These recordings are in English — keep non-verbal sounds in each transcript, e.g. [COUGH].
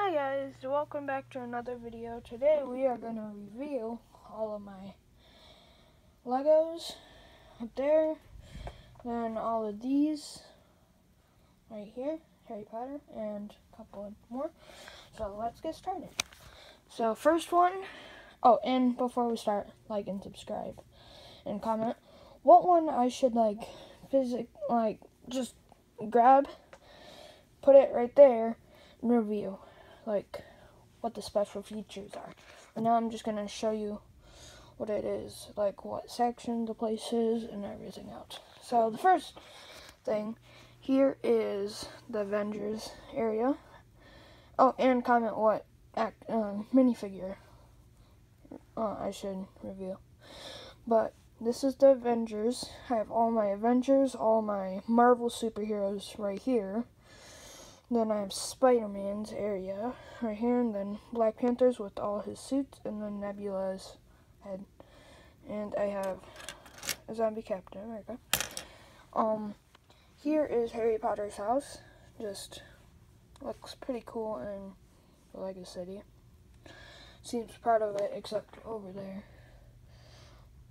Hi guys, welcome back to another video. Today we are going to reveal all of my Legos up there, then all of these right here, Harry Potter, and a couple more. So let's get started. So first one, oh, and before we start, like and subscribe and comment what one I should like physic like just grab, put it right there, and review like what the special features are. And now I'm just gonna show you what it is, like what section the place is and everything else. So the first thing here is the Avengers area. Oh, and comment what act, uh, minifigure uh, I should review. But this is the Avengers. I have all my Avengers, all my Marvel superheroes right here. Then I have Spider-Man's area right here, and then Black Panther's with all his suits, and then Nebula's head. And I have a zombie Captain America. Um, here is Harry Potter's house. Just looks pretty cool in the Lego City. Seems part of it, except over there.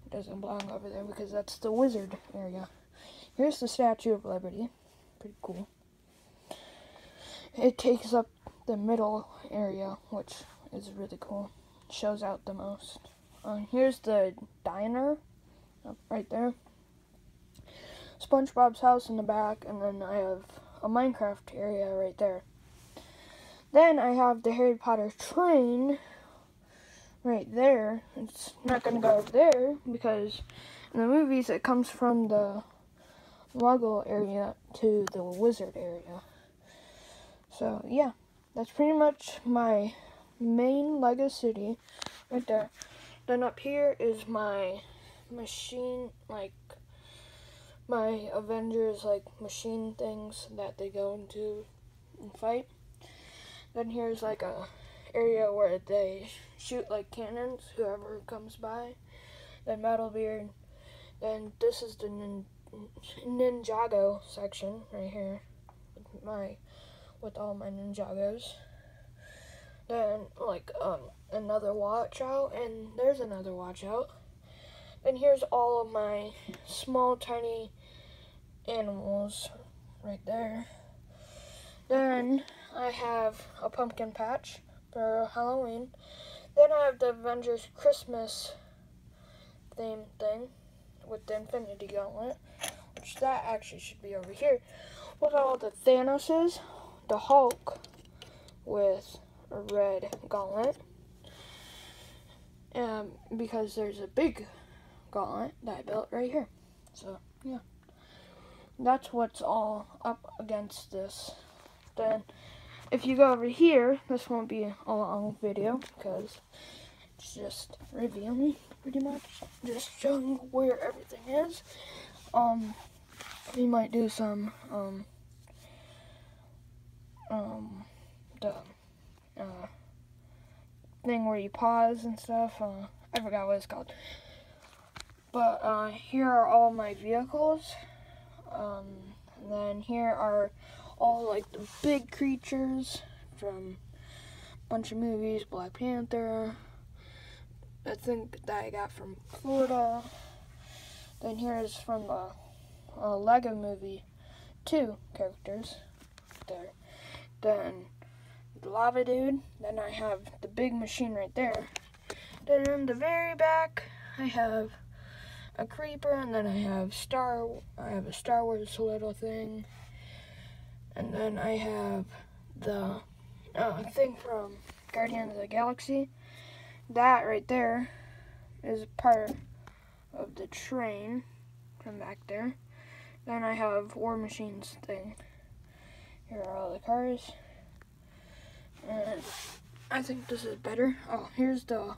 It doesn't belong over there because that's the wizard area. Here's the Statue of Liberty. Pretty cool it takes up the middle area, which is really cool. Shows out the most. Uh, here's the diner, right there. SpongeBob's house in the back, and then I have a Minecraft area right there. Then I have the Harry Potter train right there. It's not going to go there because in the movies it comes from the Muggle area to the Wizard area. So, yeah, that's pretty much my main Lego city right there. Then up here is my machine, like, my Avengers, like, machine things that they go into and fight. Then here's, like, a area where they shoot, like, cannons, whoever comes by. Then Metalbeard. Then this is the nin Ninjago section right here. My with all my Ninjagos. Then, like, um, another watch out, and there's another watch out. Then here's all of my small, tiny animals right there. Then I have a pumpkin patch for Halloween. Then I have the Avengers Christmas theme thing with the Infinity Gauntlet, which that actually should be over here. With all the Thanoses, the Hulk with a red gauntlet. Um, because there's a big gauntlet that I built right here. So, yeah. That's what's all up against this. Then, if you go over here, this won't be a long video because it's just revealing pretty much. Just showing where everything is. Um, we might do some, um, um, the uh, thing where you pause and stuff. Uh, I forgot what it's called. But uh, here are all my vehicles. Um, then here are all like the big creatures from a bunch of movies. Black Panther. I think that I got from Florida. Then here's from the uh, Lego movie. Two characters there then the lava dude, then I have the big machine right there. Then in the very back, I have a creeper, and then I have Star, I have a Star Wars little thing, and then I have the uh, thing from Guardians of the Galaxy. That right there is part of the train from back there. Then I have War Machine's thing. Here are all the cars. And I think this is better. Oh, here's the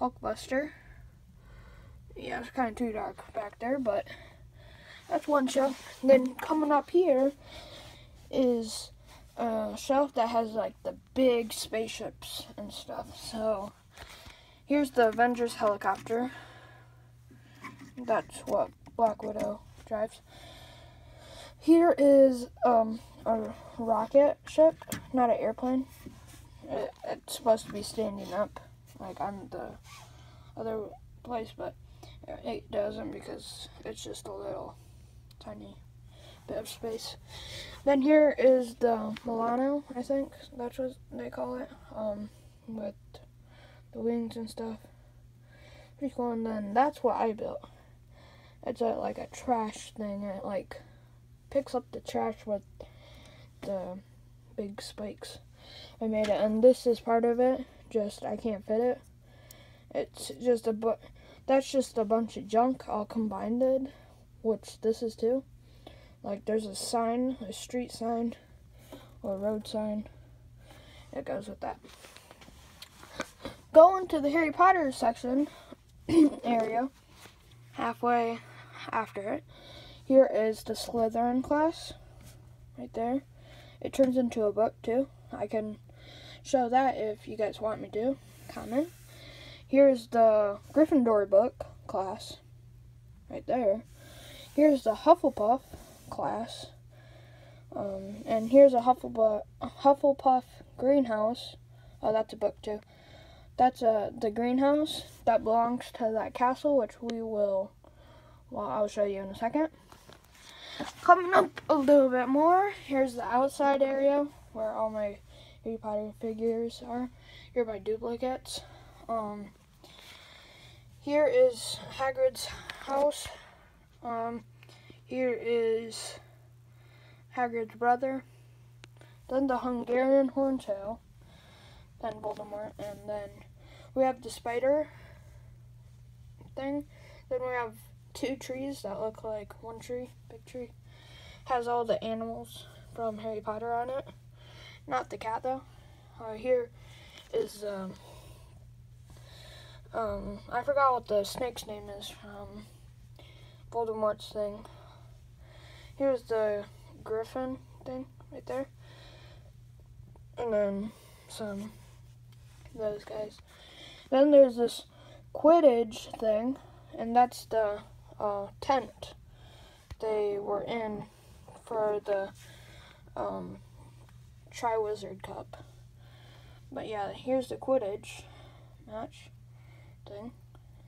Hulkbuster. Yeah, it's kind of too dark back there, but that's one shelf. Then coming up here is a shelf that has like the big spaceships and stuff. So here's the Avengers helicopter. That's what Black Widow drives. Here is um, a rocket ship, not an airplane. it, it's supposed to be standing up, like on the other place, but it doesn't because it's just a little tiny bit of space. Then here is the Milano, I think that's what they call it, um, with the wings and stuff. Pretty cool. And then that's what I built. It's a, like a trash thing. It like picks up the trash with the big spikes. I made it, and this is part of it. Just I can't fit it. It's just a but. That's just a bunch of junk all combined, which this is too. Like there's a sign, a street sign, or a road sign. It goes with that. Going to the Harry Potter section [CLEARS THROAT] area, halfway after it, here is the Slytherin class, right there. It turns into a book too. I can show that if you guys want me to. Comment. Here's the Gryffindor book class, right there. Here's the Hufflepuff class. Um, and here's a Hufflepuff, Hufflepuff greenhouse. Oh, that's a book too. That's uh, the greenhouse that belongs to that castle, which we will, well, I'll show you in a second. Coming up a little bit more, here's the outside area where all my Harry Potter figures are. Here are my duplicates. Um, here is Hagrid's house. Um, here is Hagrid's brother. Then the Hungarian Horntail. Then Voldemort. And then we have the spider thing. Then we have two trees that look like one tree, big tree. Has all the animals from Harry Potter on it. Not the cat though. Uh, here is um, um, I forgot what the snake's name is from Voldemort's thing. Here's the griffin thing right there. And then some those guys. Then there's this Quidditch thing, and that's the uh, tent they were in for the um, Triwizard Cup. But yeah, here's the Quidditch match thing.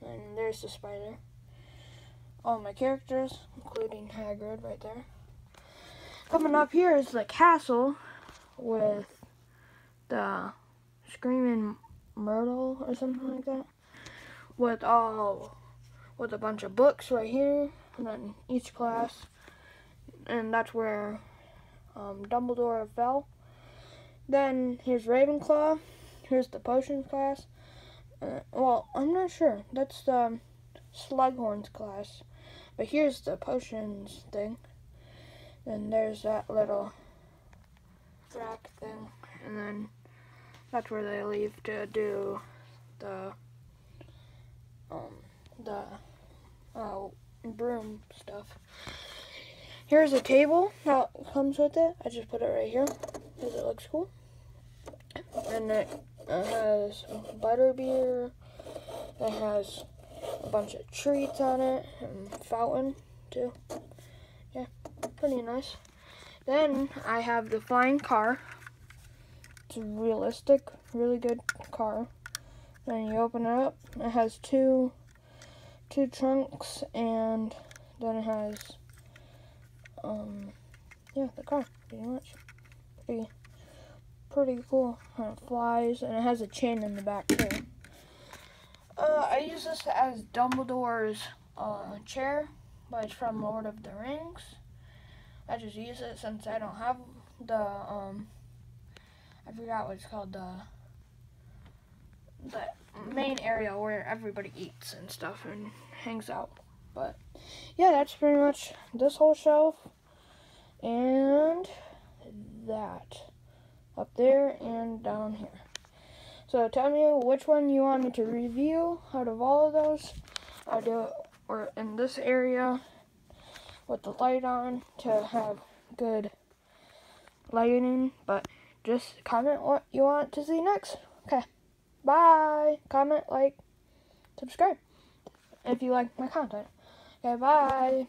And there's the spider all my characters, including Hagrid right there. Coming up here is the castle with the Screaming Myrtle or something like that. With all, with a bunch of books right here, and then each class. And that's where um, Dumbledore fell. Then here's Ravenclaw. Here's the potions class. Uh, well, I'm not sure. That's the Slughorn's class. But here's the potions thing. Then there's that little rack thing. And then that's where they leave to do the um the broom stuff. Here's a table that comes with it. I just put it right here because it looks cool. And it, has butterbeer. It has a bunch of treats on it and fountain too. Yeah, pretty nice. Then I have the flying car. It's a realistic, really good car. Then you open it up. It has two two trunks and then it has um yeah the car pretty much. Pretty pretty cool. And it flies and it has a chain in the back too. Uh, I use this as Dumbledore's uh, chair, but it's from Lord of the Rings. I just use it since I don't have the, um, I forgot what it's called, the, the main area where everybody eats and stuff and hangs out. But, yeah, that's pretty much this whole shelf. And that up there and down here. So tell me which one you want me to review out of all of those. I'll do it or in this area with the light on to have good lighting. But just comment what you want to see next. Okay. Bye. Comment, like, subscribe if you like my content. Okay, bye.